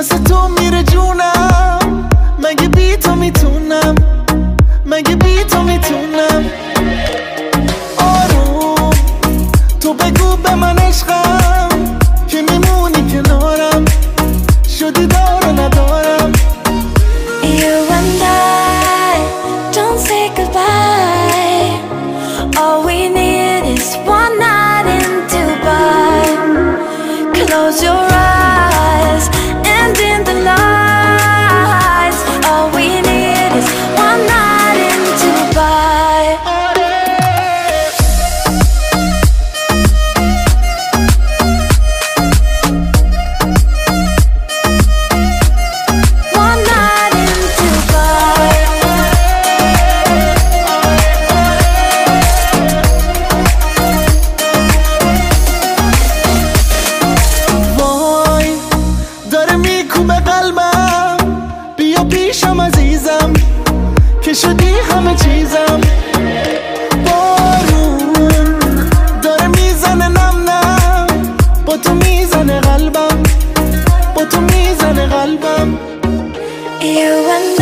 واسه تو میره جونم مگه بی تو میتونم مگه بی تو میتونم آروم تو بگو به من عشقم که میمونی کنارم شدی دار و ندارم You and I don't say goodbye All we need is one night in Dubai Close your عزیزم که شدی همه چیزم. بارون داره می‌زنه نم نم. با تو می‌زنه قلبم با تو می‌زنه قلبم. You and